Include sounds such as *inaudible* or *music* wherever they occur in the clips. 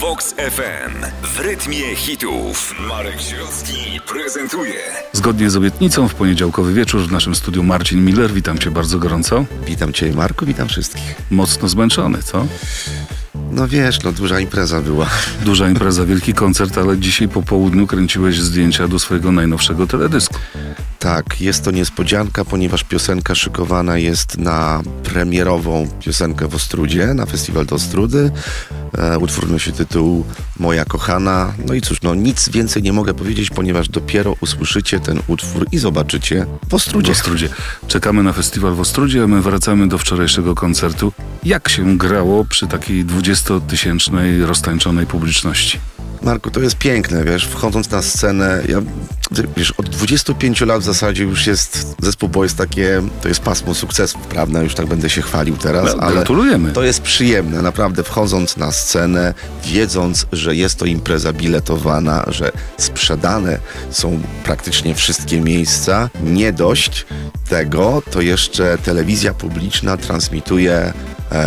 Vox FM. W rytmie hitów. Marek Świątki prezentuje. Zgodnie z obietnicą w poniedziałkowy wieczór w naszym studiu Marcin Miller. Witam cię bardzo gorąco. Witam cię Marku, witam wszystkich. Mocno zmęczony, co? No wiesz, no duża impreza była. Duża impreza, wielki koncert, ale dzisiaj po południu kręciłeś zdjęcia do swojego najnowszego teledysku. Tak, jest to niespodzianka, ponieważ piosenka szykowana jest na premierową piosenkę w Ostrudzie, na festiwal do Ostrudy. E, utwór nosi tytuł Moja kochana. No i cóż, no nic więcej nie mogę powiedzieć, ponieważ dopiero usłyszycie ten utwór i zobaczycie w Ostrudzie. W Ostrudzie. Czekamy na festiwal w Ostrudzie, a my wracamy do wczorajszego koncertu. Jak się grało przy takiej 20-tysięcznej roztańczonej publiczności? Marku, to jest piękne, wiesz, wchodząc na scenę, ja, wiesz, od 25 lat w zasadzie już jest zespół Boys takie, to jest pasmo sukcesów, prawda, już tak będę się chwalił teraz, No, ale gratulujemy. to jest przyjemne, naprawdę, wchodząc na scenę, wiedząc, że jest to impreza biletowana, że sprzedane są praktycznie wszystkie miejsca, nie dość tego, to jeszcze telewizja publiczna transmituje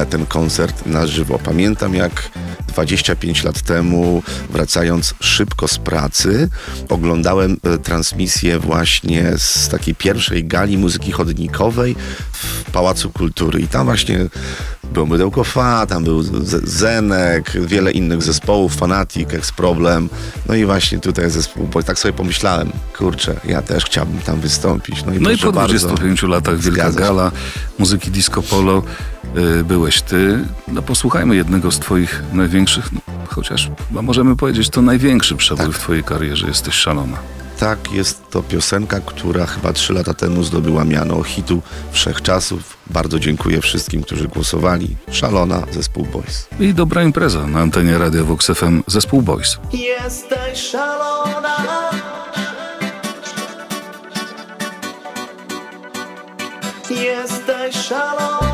ten koncert na żywo. Pamiętam jak 25 lat temu, wracając szybko z pracy, oglądałem e, transmisję właśnie z takiej pierwszej gali muzyki chodnikowej w Pałacu Kultury. I tam właśnie był Mydełko Fa, tam był Zenek, wiele innych zespołów, Fanatic, Ex-Problem. No i właśnie tutaj zespół, bo tak sobie pomyślałem, kurczę, ja też chciałbym tam wystąpić. No i, No i po bardzo. 25 latach Wielka. Gala muzyki disco polo y, byłeś ty. No posłuchajmy jednego z twoich największych, no, chociaż chyba możemy powiedzieć, to największy przebój Tak. w twojej karierze. Jesteś szalona. Tak, jest to piosenka, która chyba trzy lata temu zdobyła miano hitu wszechczasów. Bardzo dziękuję wszystkim, którzy głosowali. Szalona, zespół Boys. I dobra impreza na antenie Radia Vox FM zespół Boys. Jesteś szalona Jesteś szalona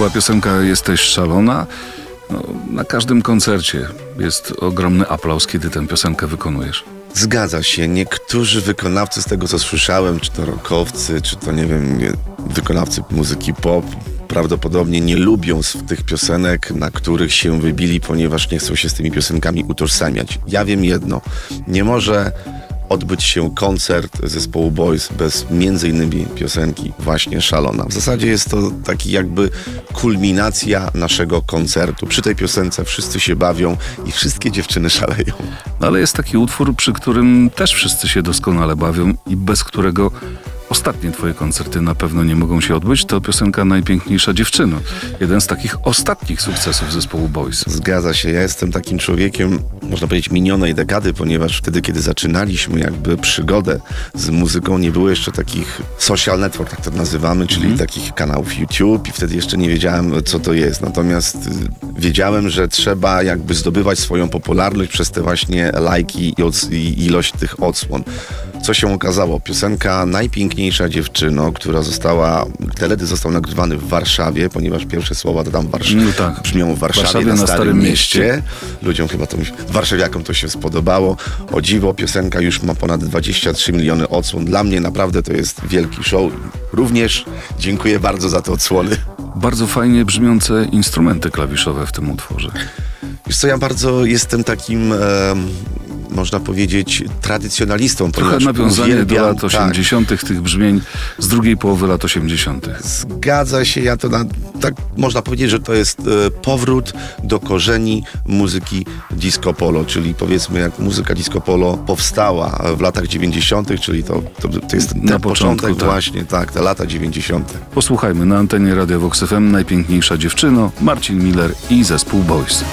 była piosenka Jesteś szalona. No, na każdym koncercie jest ogromny aplauz, kiedy tę piosenkę wykonujesz. Zgadza się. Niektórzy wykonawcy, z tego co słyszałem, czy to rockowcy, czy to nie wiem, wykonawcy muzyki pop, prawdopodobnie nie lubią tych piosenek, na których się wybili, ponieważ nie chcą się z tymi piosenkami utożsamiać. Ja wiem jedno. Nie może odbyć się koncert zespołu Boys bez między innymi piosenki właśnie Szalona. W zasadzie jest to taki jakby kulminacja naszego koncertu. Przy tej piosence wszyscy się bawią i wszystkie dziewczyny szaleją. No, ale jest taki utwór, przy którym też wszyscy się doskonale bawią i bez którego ostatnie twoje koncerty na pewno nie mogą się odbyć. To piosenka Najpiękniejsza dziewczyna. Jeden z takich ostatnich sukcesów zespołu Boys. Zgadza się. Ja jestem takim człowiekiem, można powiedzieć, minionej dekady, ponieważ wtedy, kiedy zaczynaliśmy jakby przygodę z muzyką, nie było jeszcze takich social network, tak to nazywamy, czyli takich kanałów YouTube i wtedy jeszcze nie wiedziałem, co to jest. Natomiast y, wiedziałem, że trzeba jakby zdobywać swoją popularność przez te właśnie lajki i, i ilość tych odsłon. Co się okazało? Piosenka Najpiękniejsza dziewczyno, która została, teledysk został nagrywany w Warszawie, ponieważ pierwsze słowa to tam Warsz- No tak. brzmią w Warszawie, na, Starym, mieście. Ludziom chyba to, warszawiakom to się spodobało. O dziwo, piosenka już ma ponad 23 miliony odsłon. Dla mnie naprawdę to jest wielki show. Również dziękuję bardzo za te odsłony. Bardzo fajnie brzmiące instrumenty klawiszowe w tym utworze. Wiesz co, ja bardzo jestem takim, em, można powiedzieć, tradycjonalistą. Trochę nawiązanie do uwielbiam- lat tak, 80., tych brzmień z drugiej połowy lat 80. Zgadza się, ja to na, tak można powiedzieć, że to jest e, powrót do korzeni muzyki disco polo, czyli powiedzmy jak muzyka disco polo powstała w latach 90., czyli to, to, to jest ten Na początek początku, tak. właśnie, tak, te lata 90. Posłuchajmy na antenie Radio Vox FM Najpiękniejsza dziewczyno, Marcin Miller i zespół Boys.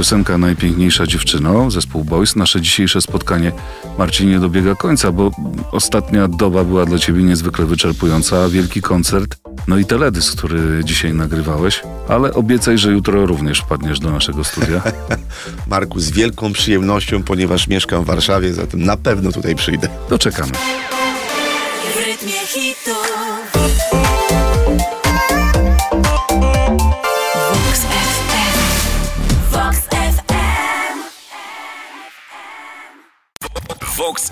Piosenka Najpiękniejsza dziewczyno, zespół Boys. Nasze dzisiejsze spotkanie, Marcinie, dobiega końca, bo ostatnia doba była dla ciebie niezwykle wyczerpująca. Wielki koncert, no i teledysk, który dzisiaj nagrywałeś. Ale obiecaj, że jutro również wpadniesz do naszego studia. *laughs* Marku, z wielką przyjemnością, ponieważ mieszkam w Warszawie, zatem na pewno tutaj przyjdę. Doczekamy. W rytmie hitu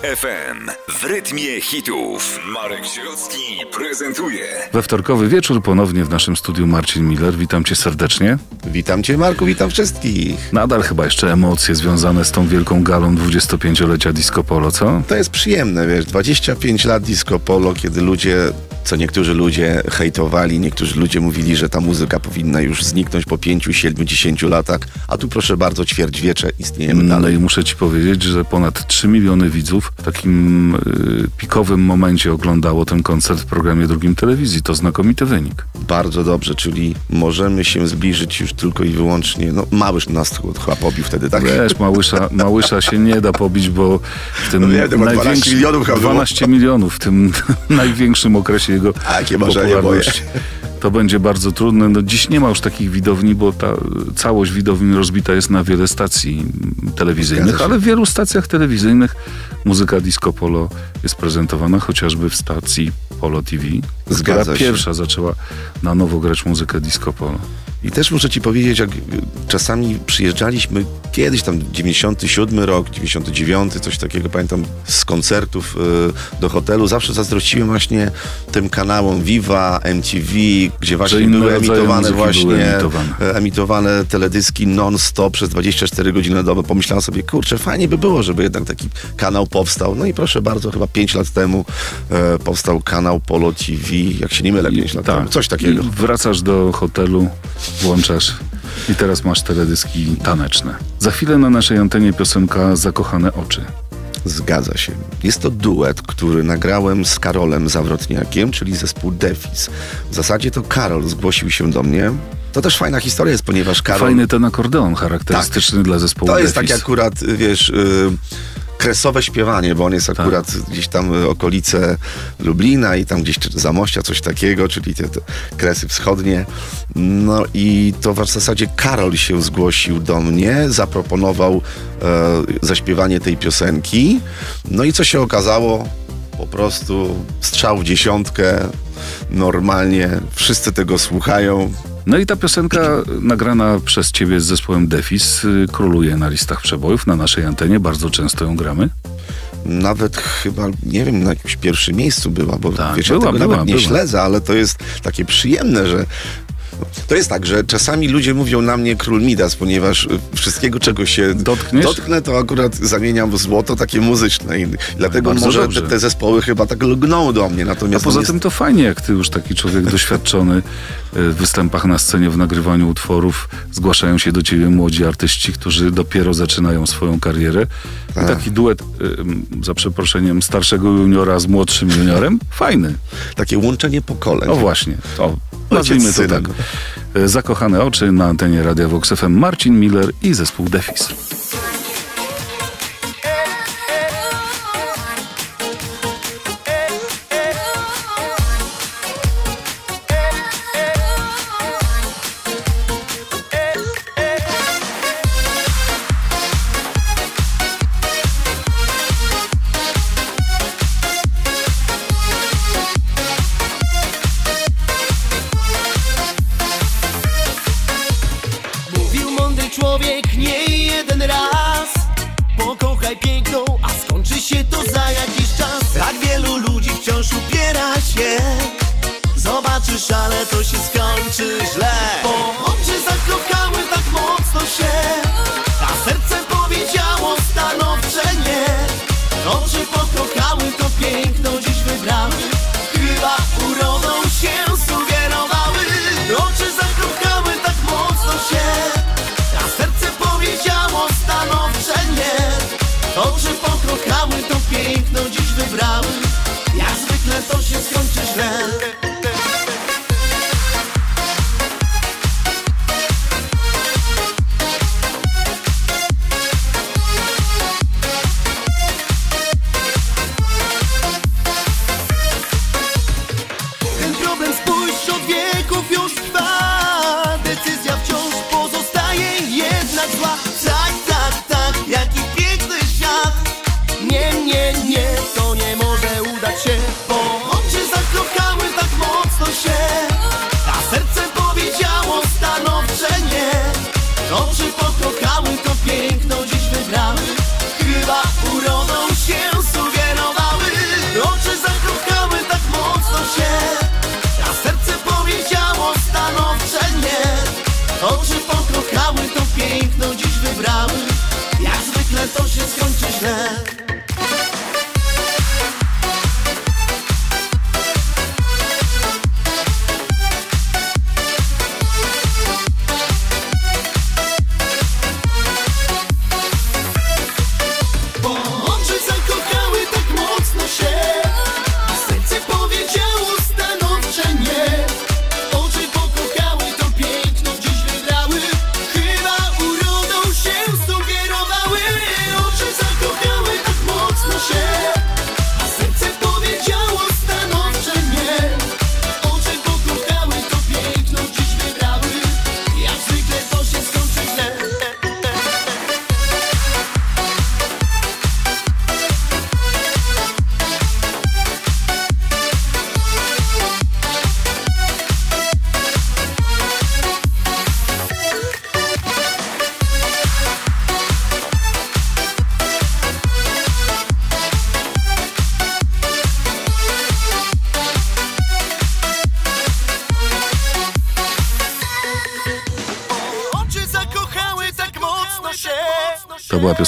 FM w rytmie hitów. Marek Sierocki prezentuje. We wtorkowy wieczór ponownie w naszym studiu Marcin Miller. Witam cię serdecznie. Witam cię, Marku, witam wszystkich. Nadal chyba jeszcze emocje związane z tą wielką galą 25-lecia Disco Polo, co? To jest przyjemne, wiesz, 25 lat disco polo, kiedy ludzie, co niektórzy ludzie hejtowali, niektórzy ludzie mówili, że ta muzyka powinna już zniknąć po 5, 7, 10 latach, a tu proszę bardzo, ćwierćwiecze istniejemy No dalej. i muszę ci powiedzieć, że ponad 3 miliony widzów w takim y, pikowym momencie oglądało ten koncert w programie drugim telewizji. To znakomity wynik. Bardzo dobrze, czyli możemy się zbliżyć już tylko i wyłącznie, no Małysz nas chyba pobił wtedy, tak? Wiesz, Małysza, Małysza się nie da pobić, bo w tym No nie, ma 12 milionów chyba było. 12 milionów w tym *laughs* największym okresie jego marzenie popularności. To będzie bardzo trudne. No, dziś nie ma już takich widowni, bo ta całość widowni rozbita jest na wiele stacji telewizyjnych, ale w wielu stacjach telewizyjnych muzyka disco polo jest prezentowana, chociażby w stacji Polo TV, która Zgadza się. pierwsza zaczęła na nowo grać muzykę disco polo. I też muszę ci powiedzieć, jak czasami przyjeżdżaliśmy kiedyś tam 97 rok, 99, coś takiego, pamiętam z koncertów y, do hotelu, zawsze zazdrościłem właśnie tym kanałom Viva, MTV, gdzie właśnie były emitowane właśnie były emitowane. emitowane teledyski non-stop przez 24 godziny na dobę. Pomyślałem sobie, kurczę, fajnie by było, żeby jednak taki kanał powstał. No i proszę bardzo, chyba 5 lat temu e, powstał kanał Polo TV, jak się nie mylę, 5 lat temu, coś takiego. Tak. I wracasz do hotelu, włączasz i teraz masz teledyski taneczne. Za chwilę na naszej antenie piosenka Zakochane oczy. Zgadza się. Jest to duet, który nagrałem z Karolem Zawrotniakiem, czyli zespół Defis. W zasadzie to Karol zgłosił się do mnie. To też fajna historia jest, ponieważ Karol... Fajny ten akordeon charakterystyczny dla zespołu To jest Defis. takie akurat, wiesz, y, kresowe śpiewanie, bo on jest Tak. akurat gdzieś tam y, okolice Lublina i tam gdzieś Zamościa, coś takiego, czyli te, te kresy wschodnie. No i to w zasadzie Karol się zgłosił do mnie, zaproponował e, zaśpiewanie tej piosenki. No i co się okazało? Po prostu strzał w dziesiątkę, normalnie, wszyscy tego słuchają. No i ta piosenka nagrana przez ciebie z zespołem Defis y, króluje na listach przebojów na naszej antenie. Bardzo często ją gramy. nawet chyba, nie wiem, na jakimś pierwszym miejscu była, bo Tak, wiesz, była, ja tego była, nawet nie była. śledzę, ale to jest takie przyjemne, że to jest tak, że czasami ludzie mówią na mnie król Midas, ponieważ y, wszystkiego, czego się Dotkniesz? dotknę, to akurat zamieniam w złoto takie muzyczne. I dlatego Bardzo może te, te zespoły chyba tak lgną do mnie. A Natomiast poza on jest- tym to fajnie, jak ty już taki człowiek *laughs* doświadczony y, w występach na scenie, w nagrywaniu utworów, zgłaszają się do ciebie młodzi artyści, którzy dopiero zaczynają swoją karierę. I Tak. taki duet, y, za przeproszeniem, starszego juniora z młodszym juniorem, fajny. takie łączenie pokoleń. O właśnie, o, nazwijmy to tak. Zakochane oczy na antenie Radia Vox FM Marcin Miller i zespół Defis. ale to się skończy źle.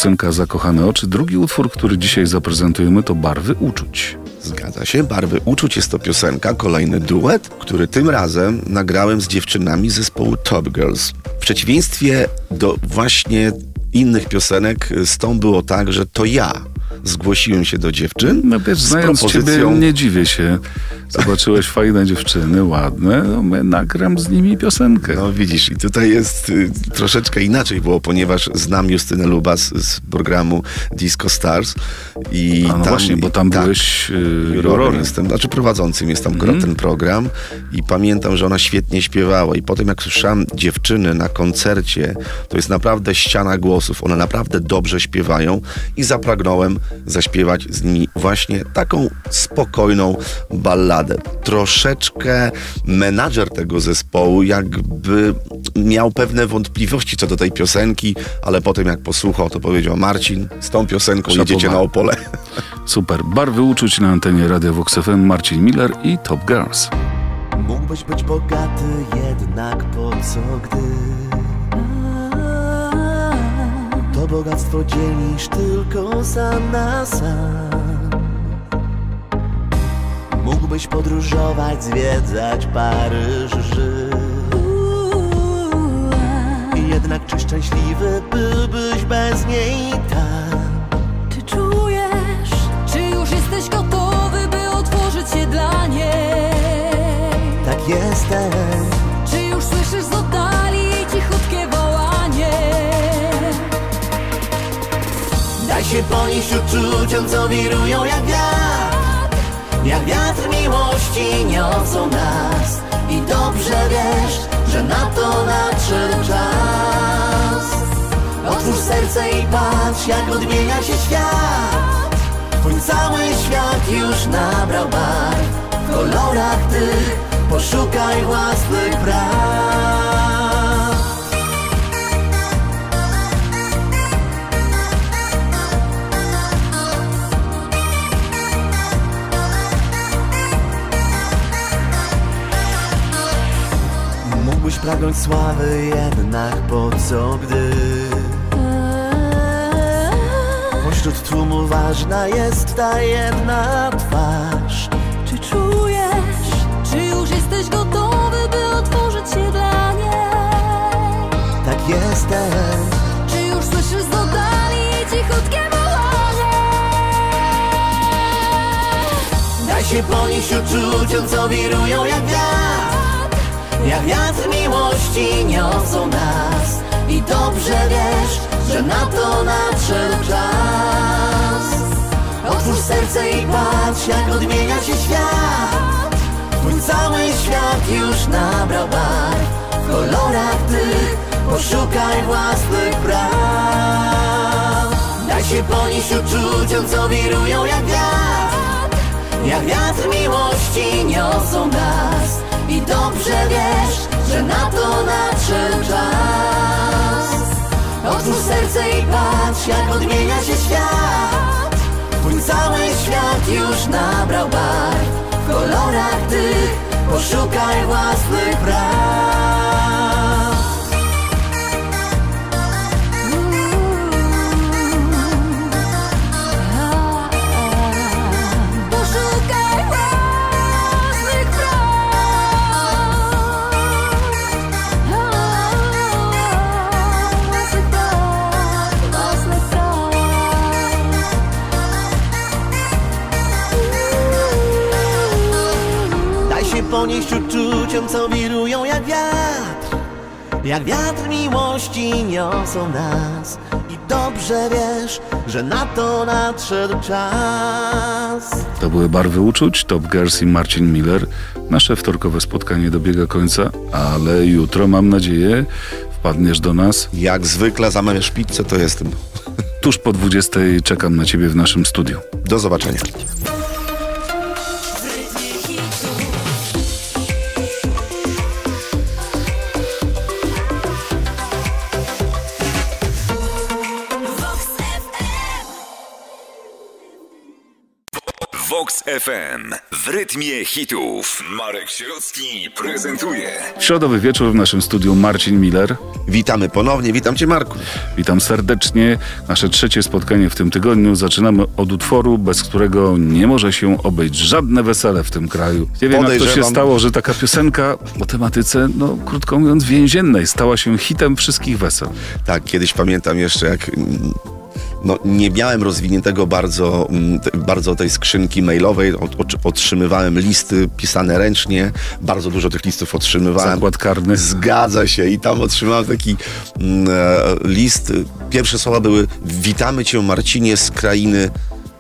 Piosenka Zakochane oczy. Drugi utwór, który dzisiaj zaprezentujemy, to Barwy uczuć. Zgadza się, Barwy Uczuć jest to piosenka, kolejny duet, który tym razem nagrałem z dziewczynami zespołu Top Girls. W przeciwieństwie do właśnie innych piosenek, z tą było tak, że to ja zgłosiłem się do dziewczyn No wiesz, z znając ciebie, propozycją... nie dziwię się. Zobaczyłeś fajne dziewczyny, ładne, no my nagram z nimi piosenkę. No widzisz, i tutaj jest y, troszeczkę inaczej było, ponieważ znam Justynę Lubas z programu Disco Stars i A no właśnie, bo tam tak, byłeś, y, jurorem. jestem, znaczy prowadzącym jest tam mm. ten program i pamiętam, że ona świetnie śpiewała i potem jak słyszałem dziewczyny na koncercie, to jest naprawdę ściana głosów, one naprawdę dobrze śpiewają i zapragnąłem zaśpiewać z nimi właśnie taką spokojną balladę. Troszeczkę menadżer tego zespołu jakby miał pewne wątpliwości co do tej piosenki, ale potem jak posłuchał, to powiedział Marcin, z tą piosenką Szapoba. jedziecie na Opole. Super. Barwy uczuć na antenie Radia Vox FM Marcin Miller i Top Girls. Mógłbyś być bogaty, jednak po co gdy To bogactwo dzielisz tylko sam na sam Mógłbyś podróżować, zwiedzać Paryż, Rzym Jednak czy szczęśliwy byłbyś bez niej tam? Czy czujesz, czy już jesteś gotowy, by otworzyć się dla niej? Tak jestem Czy już słyszysz z oddali jej cichutkie wołanie? Daj się ponieść uczuciom, co wirują jak wiatr Jak wiatr miłości niosą nas I dobrze wiesz, że na to nadszedł czas. Otwórz serce i patrz, jak odmienia się świat. Twój cały świat już nabrał barw. W kolorach tych poszukaj własnych praw Pragnąć sławy jednak po co gdy Pośród tłumu ważna jest ta jedna twarz Czy czujesz, czy już jesteś gotowy, by otworzyć się dla niej? Tak jestem Czy już słyszysz z oddali cichutkie wołanie? Daj się ponieść uczuciom, co wirują jak wiatr Jak wiatr miłości niosą nas I dobrze wiesz, że na to nadszedł czas. Otwórz serce i patrz, jak odmienia się świat. Twój cały świat już nabrał barw W kolorach tych poszukaj własnych praw. Daj się ponieść uczuciom, co wirują jak wiatr. Jak wiatr miłości niosą nas Dobrze wiesz, że na to nadszedł czas. Otwórz serce i patrz, jak odmienia się świat. Twój cały świat już nabrał barw W kolorach tych poszukaj własnych praw ponieść uczuciom, co wirują jak wiatr Jak wiatr miłości niosą nas I dobrze wiesz, że na to nadszedł czas To były barwy uczuć, Top Girls i Marcin Miller. Nasze wtorkowe spotkanie dobiega końca, ale jutro mam nadzieję wpadniesz do nas. Jak zwykle zamawiasz pizzę, to jestem. Tuż po 20 czekam na ciebie w naszym studiu. Do zobaczenia. FM w rytmie hitów. Marek Sierocki prezentuje. Środowy wieczór w naszym studiu Marcin Miller. Witamy ponownie, witam cię Marku. Witam serdecznie. Nasze trzecie spotkanie w tym tygodniu. Zaczynamy od utworu, bez którego nie może się obejść żadne wesele w tym kraju. Nie wiem, jak to się stało, że taka piosenka o tematyce, no krótko mówiąc, więziennej stała się hitem wszystkich wesel. Tak, kiedyś pamiętam jeszcze jak no, nie miałem rozwiniętego bardzo, mm, bardzo tej skrzynki mailowej. Otrzymywałem listy pisane ręcznie. Bardzo dużo tych listów otrzymywałem. Zakład karny. Zgadza się. I tam otrzymałem taki mm, e, list. Pierwsze słowa były Witamy cię Marcinie z krainy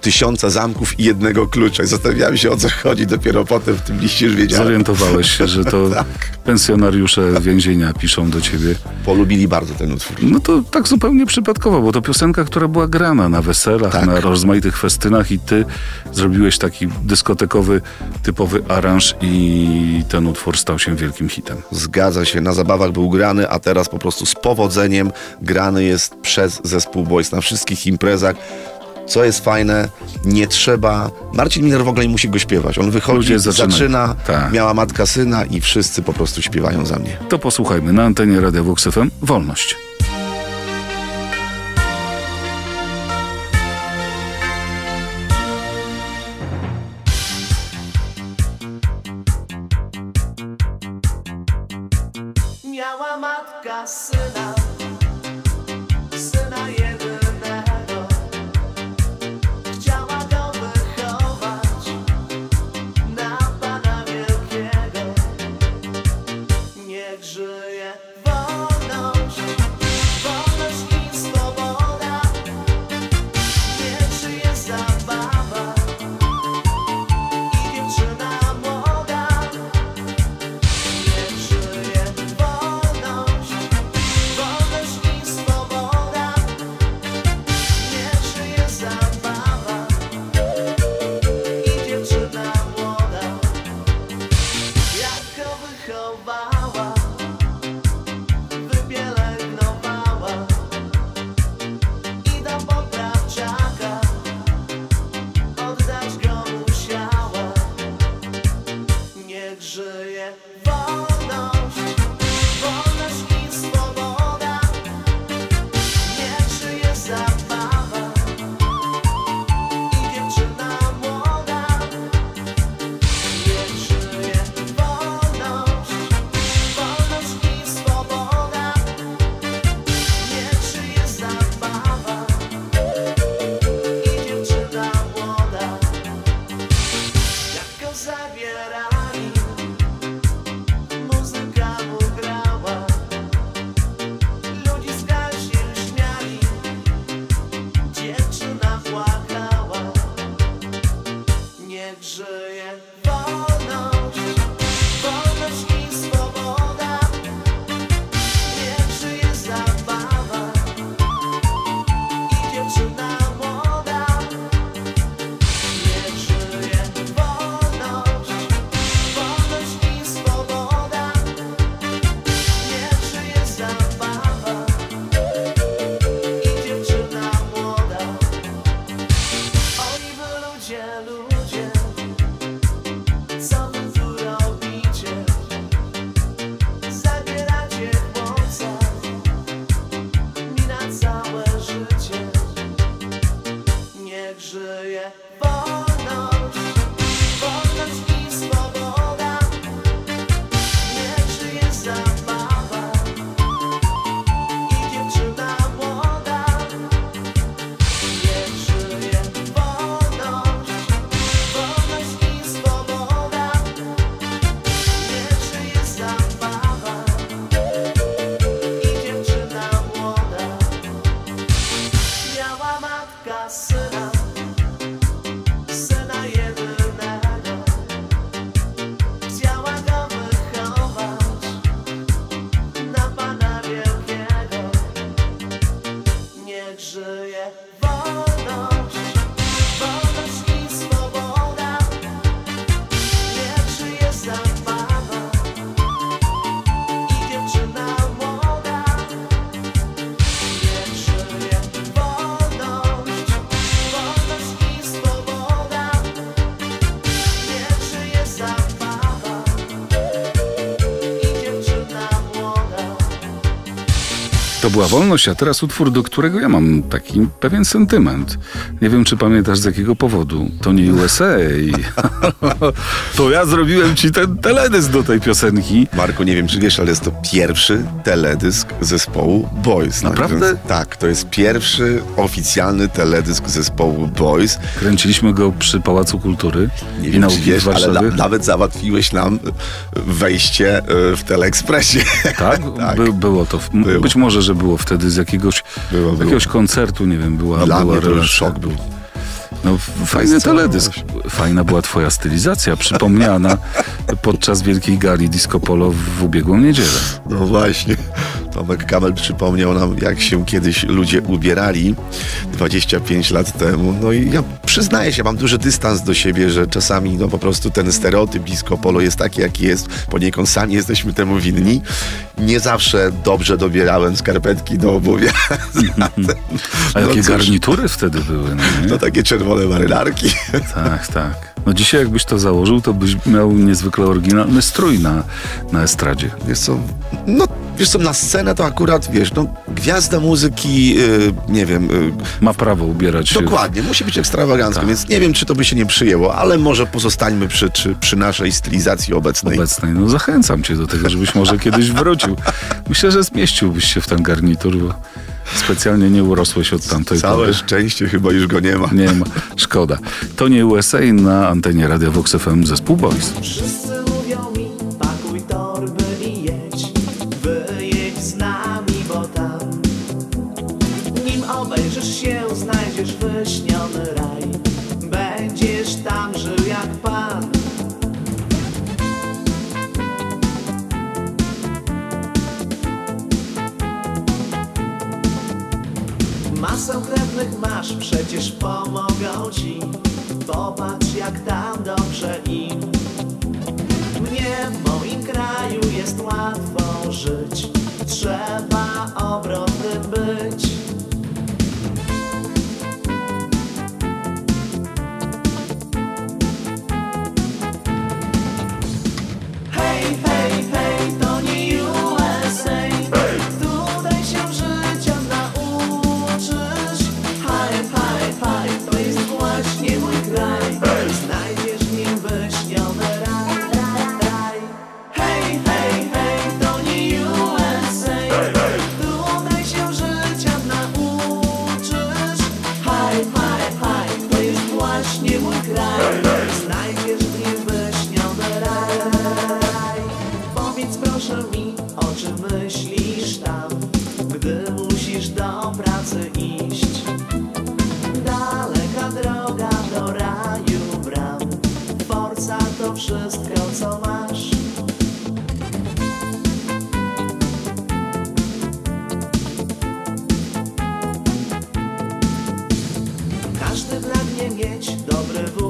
tysiąca zamków i jednego klucza. I zastanawiałem się o co chodzi. Dopiero potem w tym liście już wiedziałem. Zorientowałeś się, że to *laughs* Tak. pensjonariusze więzienia piszą do ciebie. Polubili bardzo ten utwór. No to tak zupełnie przypadkowo, bo to piosenka, która była grana na weselach, Tak. na rozmaitych festynach i ty zrobiłeś taki dyskotekowy, typowy aranż i ten utwór stał się wielkim hitem. Zgadza się, na zabawach był grany, a teraz po prostu z powodzeniem grany jest przez zespół Boys na wszystkich imprezach. Co jest fajne, nie trzeba. Marcin Miller w ogóle nie musi go śpiewać. On wychodzi, Ludzie zaczynają. zaczyna, Tak. miała matka syna i wszyscy po prostu śpiewają za mnie. To posłuchajmy na antenie Radia Vox FM Wolność. To była wolność, a teraz utwór, do którego ja mam taki pewien sentyment. Nie wiem, czy pamiętasz z jakiego powodu. To nie USA. *laughs* to ja zrobiłem ci ten teledysk do tej piosenki. Marku, nie wiem czy wiesz, ale jest to pierwszy teledysk zespołu Boys. Naprawdę? więc- tak, to jest pierwszy oficjalny teledysk zespołu Boys. Kręciliśmy go przy Pałacu Kultury Nie wiem, czy wiesz, ale na, nawet załatwiłeś nam wejście e, w Teleekspresie. Tak? *laughs* tak. By, było to. Było. Być może, że było wtedy z jakiegoś, Było, było. jakiegoś koncertu, nie wiem, była, Dla była mnie to szok był. No, fajny teledysk. Fajna była twoja stylizacja, przypomniana *laughs* podczas wielkiej gali Disco Polo w ubiegłą niedzielę. No właśnie. Tomek Kamel przypomniał nam, jak się kiedyś ludzie ubierali 25 lat temu. No i ja przyznaję się, mam duży dystans do siebie, że czasami no po prostu ten stereotyp disco polo jest taki, jaki jest. Poniekąd sami jesteśmy temu winni. Nie zawsze dobrze dobierałem skarpetki do obuwia. *laughs* A No jakie cóż. garnitury wtedy były, no takie czerwone marynarki. Tak, tak. No dzisiaj jakbyś to założył, to byś miał niezwykle oryginalny strój na, na estradzie. Wiesz co, no wiesz co, na scenę to akurat, wiesz, no gwiazda muzyki, yy, nie wiem, yy, Ma prawo ubierać się. Dokładnie, musi być ekstrawagancko, Tak. więc nie wiem, czy to by się nie przyjęło, ale może pozostańmy przy, czy, przy naszej stylizacji obecnej. obecnej. No zachęcam cię do tego, żebyś może kiedyś wrócił. Myślę, że zmieściłbyś się w ten garnitur, bo specjalnie nie urosłeś od tamtej Całe pory. szczęście chyba już go nie ma. Nie ma. Szkoda. To nie USA na antenie Radia Vox FM zespół Boys. Raj. Będziesz tam żył jak pan. Masę krewnych masz, przecież pomogą ci. Popatrz jak tam dobrze im. Mnie w moim kraju jest łatwo żyć. Trzeba obrotnym być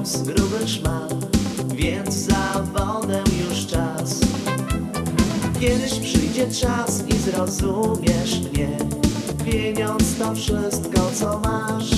wóz, gruby szmal Więc zawodem już czas. Kiedyś przyjdzie czas i zrozumiesz mnie Pieniądz to wszystko, co masz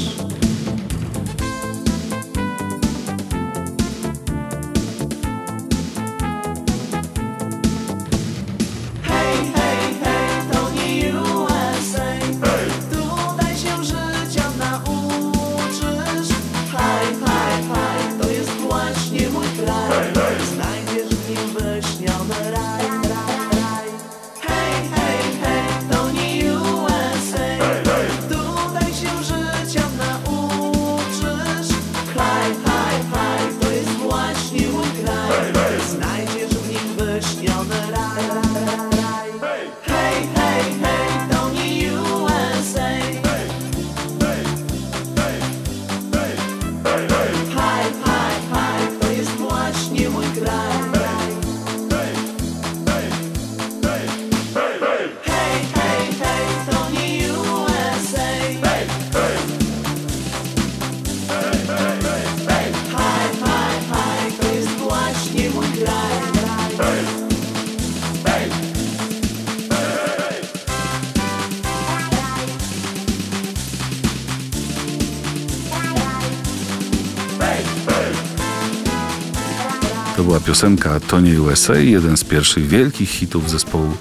To była piosenka Tony USA, jeden z pierwszych wielkich hitów zespołu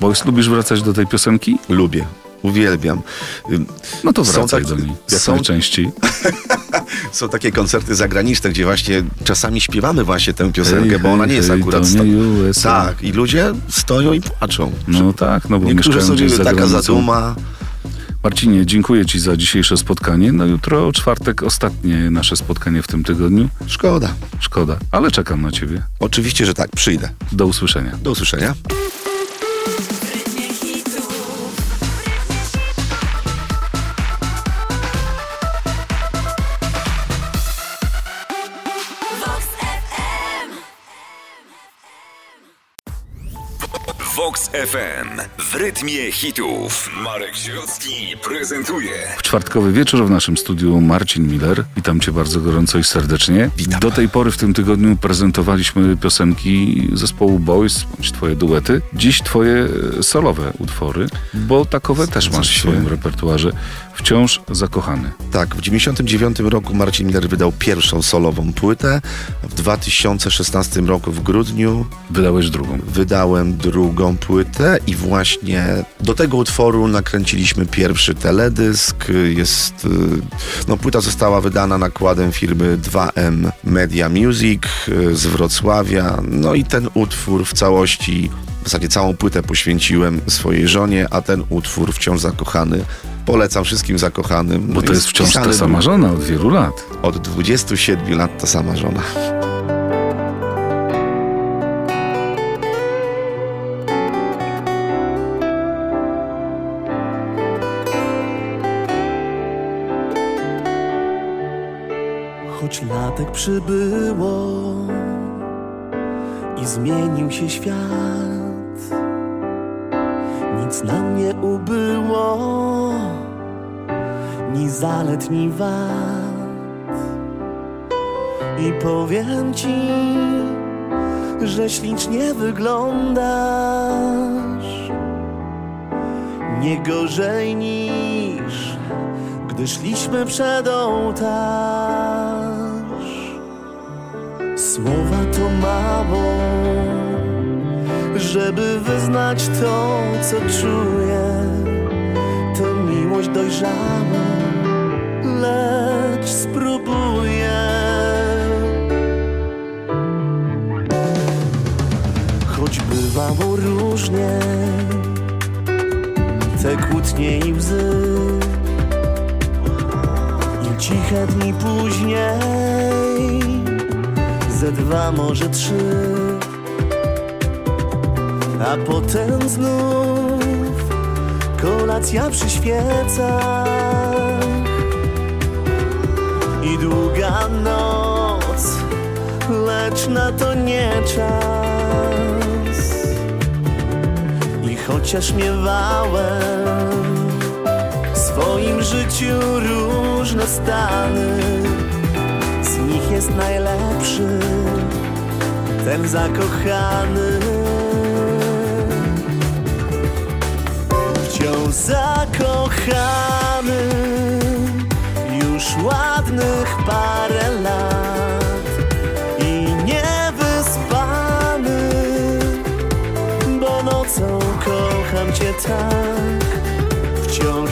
Boys. Lubisz wracać do tej piosenki? Lubię, uwielbiam. No to Są wracaj tak- do niej jak są- najczęściej. *laughs* Są takie koncerty zagraniczne, gdzie właśnie czasami śpiewamy właśnie tę piosenkę, Hej, bo ona nie jest hej, akurat... Sta- USA. Tak, i ludzie stoją i płaczą. No tak, no bo Niektórzy sobie taka zaduma. Marcinie, dziękuję Ci za dzisiejsze spotkanie. No jutro czwartek, ostatnie nasze spotkanie w tym tygodniu. Szkoda. Szkoda, ale czekam na Ciebie. Oczywiście, że tak, przyjdę. Do usłyszenia. Do usłyszenia. FM w rytmie hitów. Marek Środzki prezentuje. W czwartkowy wieczór w naszym studiu Marcin Miller. Witam Cię bardzo gorąco i serdecznie. Witam. Do tej pory w tym tygodniu prezentowaliśmy piosenki zespołu Boys, bądź Twoje duety. Dziś Twoje e, solowe utwory, bo takowe też masz w się. swoim repertuarze. Wciąż zakochany. Tak, w 99 roku Marcin Miller wydał pierwszą solową płytę. W 2016 roku w grudniu Wydałeś drugą. wydałem drugą płytę i właśnie do tego utworu nakręciliśmy pierwszy teledysk. Jest, y, no, płyta została wydana nakładem firmy 2M Media Music y, z Wrocławia. No i ten utwór w całości, w zasadzie całą płytę poświęciłem swojej żonie, a ten utwór wciąż zakochany. Polecam wszystkim zakochanym. Bo No, to jest jest wciąż ta pisany sama żona od wielu lat. Od 27 lat ta sama żona. Choć latek przybyło i zmienił się świat, nic nam nie ubyło, ni zalet, ni wad. I powiem ci, że ślicznie wyglądasz, nie gorzej niż gdy szliśmy przed ołtarz. Słowa to mało, żeby wyznać to, co czuję. To miłość dojrzała, lecz spróbuję. Choć bywało różnie, te kłótnie i łzy i ciche dni później Ze dwa, może trzy A potem znów Kolacja przy świecach I długa noc Lecz na to nie czas I chociaż miewałem w swoim życiu różne stany. Z nich jest najlepszy ten zakochany. Zakochany, już ładnych parę lat i niewyspany, bo nocą kocham cię tak wciąż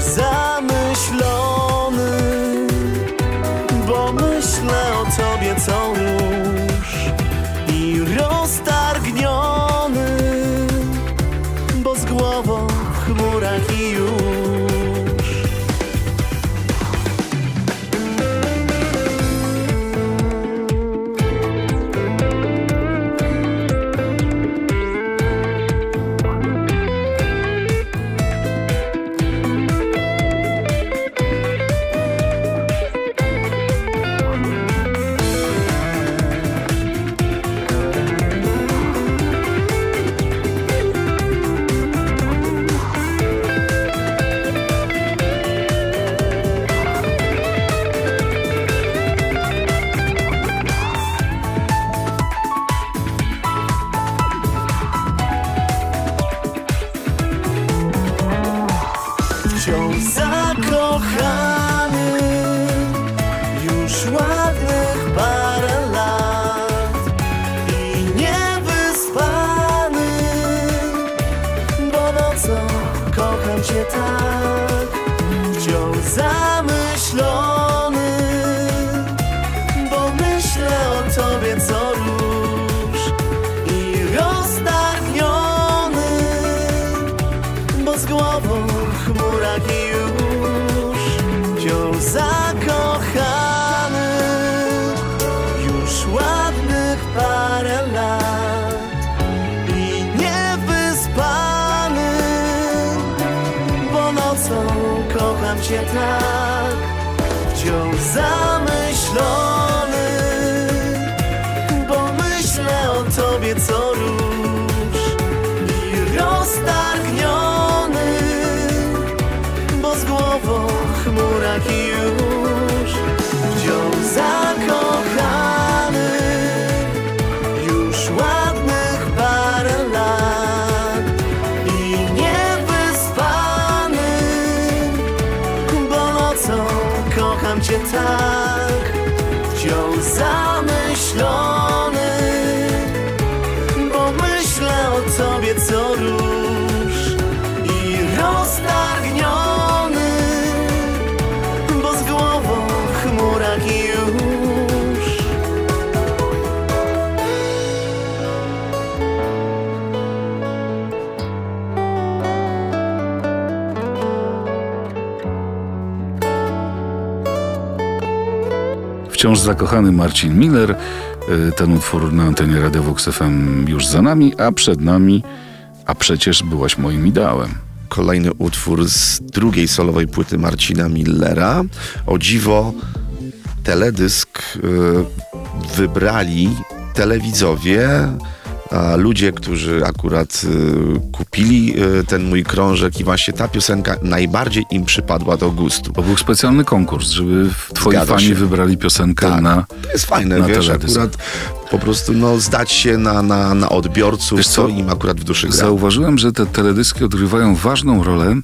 kocham cię tak Wciąż zamyślony. Wciąż zakochany Marcin Miller. Y, Ten utwór na antenie Radio Vox FM już za nami, a przed nami, a przecież byłaś moim ideałem. Kolejny utwór z drugiej solowej płyty Marcina Millera. O dziwo, teledysk y, wybrali telewidzowie, a ludzie, którzy akurat y, kupili y, ten mój krążek i właśnie ta piosenka najbardziej im przypadła do gustu. Bo był specjalny konkurs, żeby twoi Zgadza fani się. wybrali piosenkę Tak, na... to jest fajne, na wiesz, teledysk. akurat po prostu no, zdać się na, na, na odbiorców, Wiesz co co? im akurat w duszy gra. Zauważyłem, że te teledyski odgrywają ważną rolę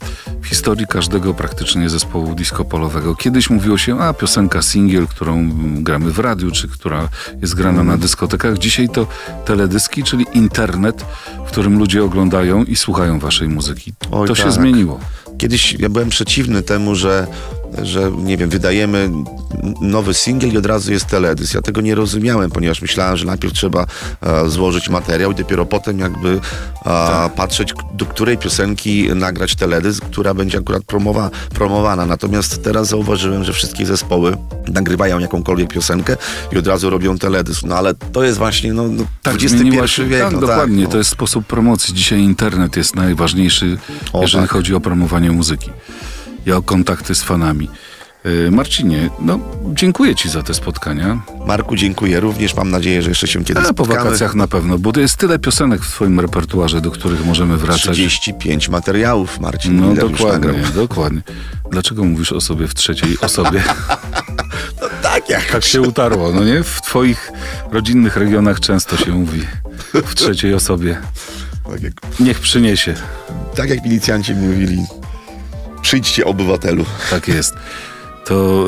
w historii każdego praktycznie zespołu disco polowego. Kiedyś mówiło się, a piosenka singiel, którą mm, gramy w radiu, czy która jest grana Mhm. na dyskotekach. Dzisiaj to teledyski, czyli internet, w którym ludzie oglądają i słuchają waszej muzyki. Oj, to się tak. zmieniło. Kiedyś ja byłem przeciwny temu, że, że nie wiem, wydajemy nowy singiel i od razu jest teledysk. Ja tego nie rozumiałem, ponieważ myślałem, że najpierw trzeba e, złożyć materiał i dopiero potem jakby e, Tak. patrzeć, do której piosenki nagrać teledysk, która będzie akurat promowa, promowana. Natomiast teraz zauważyłem, że wszystkie zespoły nagrywają jakąkolwiek piosenkę i od razu robią teledysk. No ale to jest właśnie no, no, Tak, XXI wiek. tak, no, dokładnie. no. To jest sposób promocji. Dzisiaj internet jest najważniejszy, O, jeżeli tak. chodzi o promowanie muzyki i o kontakty z fanami. Yy, Marcinie, no dziękuję Ci za te spotkania. Marku, dziękuję również. Mam nadzieję, że jeszcze się kiedyś A po spotkamy. wakacjach na pewno, bo to jest tyle piosenek w Twoim repertuarze, do których możemy wracać. 35 materiałów Marcin No dokładnie, dokładnie. Dlaczego mówisz o sobie w trzeciej osobie? *laughs* Tak jak tak się utarło, no nie? W Twoich rodzinnych regionach często się mówi w trzeciej osobie. Tak Niech przyniesie. tak jak milicjanci mówili, przyjdźcie obywatelu. Tak jest. To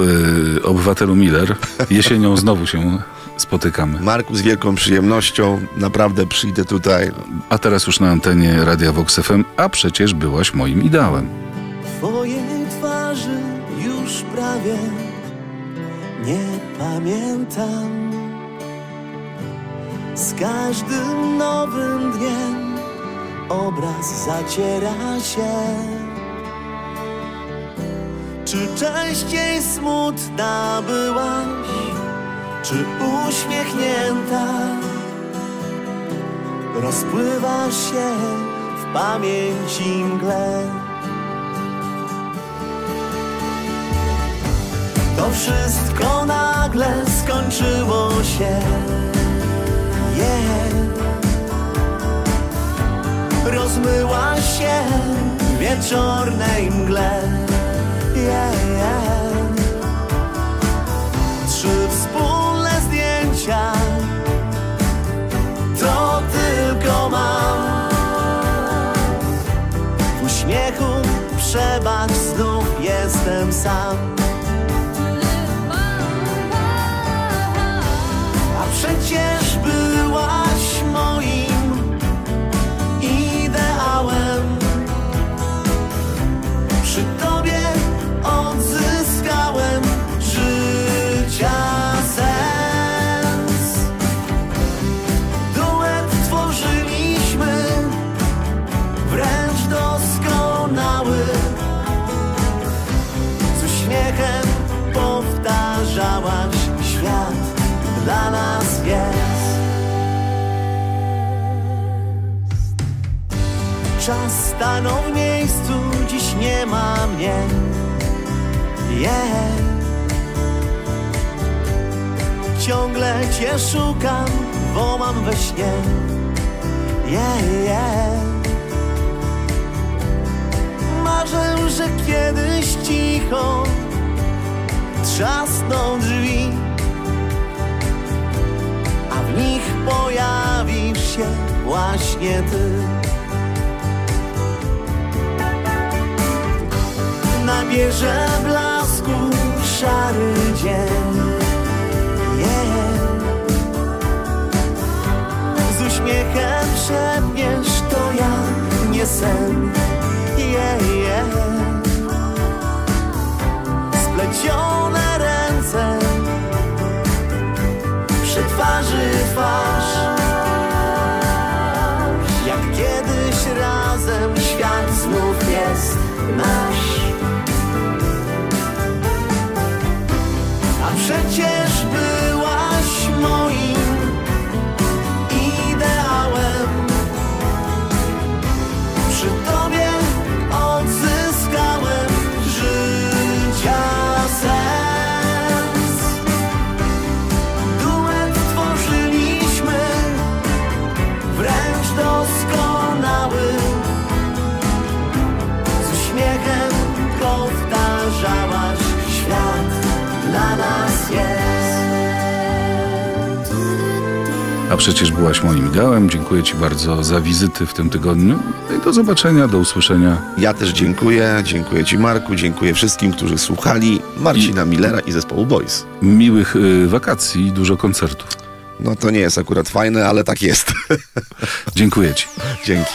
y, obywatelu Miller. Jesienią znowu się spotykamy. Marku, z wielką przyjemnością, naprawdę przyjdę tutaj. A teraz już na antenie Radia Vox FM, a przecież byłaś moim ideałem. Twojej twarzy już prawie nie pamiętam. Z każdym nowym dniem obraz zaciera się. Czy częściej smutna byłaś, czy uśmiechnięta? Rozpływa się w pamięci mgle. To wszystko nagle skończyło się. Yeah. Rozmyła się w wieczornej mgle. Yeah. Trzy wspólne zdjęcia to tylko mam. W uśmiechu przebacz, znów jestem sam. Czas stanął w miejscu, dziś nie ma mnie. Yeah. Ciągle cię szukam, bo mam we śnie. Yeah, yeah. Marzę, że kiedyś cicho trzasną drzwi, a w nich pojawisz się właśnie ty. Nabierze blasku szary dzień. Yeah. Z uśmiechem szepniesz, to ja, nie sen. Yeah, A przecież byłaś moim ideałem. Dziękuję Ci bardzo za wizyty w tym tygodniu. No I do zobaczenia, do usłyszenia. Ja też dziękuję, dziękuję Ci Marku, dziękuję wszystkim, którzy słuchali Marcina Millera i zespołu Boys. Miłych y, wakacji i dużo koncertów. No to nie jest akurat fajne, ale tak jest. *laughs* Dziękuję Ci. Dzięki.